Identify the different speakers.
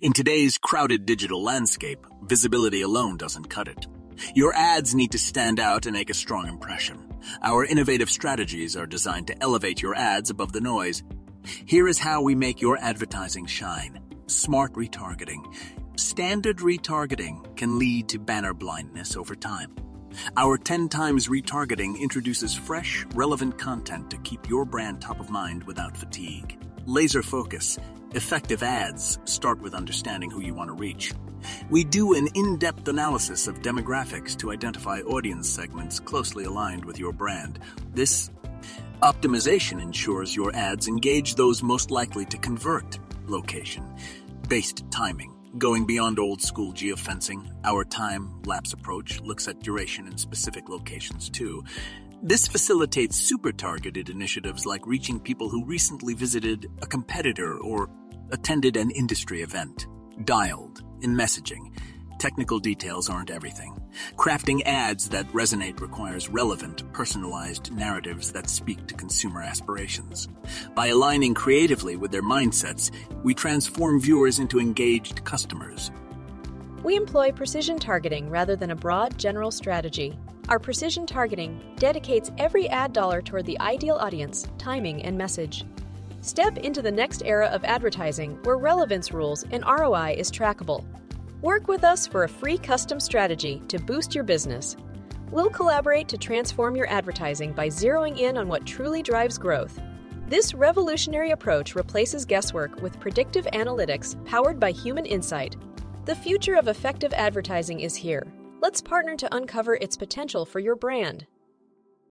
Speaker 1: In today's crowded digital landscape, visibility alone doesn't cut it. Your ads need to stand out and make a strong impression. Our innovative strategies are designed to elevate your ads above the noise. Here is how we make your advertising shine. Smart retargeting. Standard retargeting can lead to banner blindness over time. Our 10 times retargeting introduces fresh, relevant content to keep your brand top of mind without fatigue. Laser focus. Effective ads start with understanding who you want to reach. We do an in depth analysis of demographics to identify audience segments closely aligned with your brand. This optimization ensures your ads engage those most likely to convert. Location based timing. Going beyond old school geofencing, our time lapse approach looks at duration in specific locations too. This facilitates super targeted initiatives like reaching people who recently visited a competitor or attended an industry event. Dialed in messaging. Technical details aren't everything. Crafting ads that resonate requires relevant, personalized narratives that speak to consumer aspirations. By aligning creatively with their mindsets, we transform viewers into engaged customers.
Speaker 2: We employ precision targeting rather than a broad, general strategy. Our precision targeting dedicates every ad dollar toward the ideal audience, timing, and message. Step into the next era of advertising where relevance rules and ROI is trackable. Work with us for a free custom strategy to boost your business. We'll collaborate to transform your advertising by zeroing in on what truly drives growth. This revolutionary approach replaces guesswork with predictive analytics powered by human insight. The future of effective advertising is here. Let's partner to uncover its potential for your brand.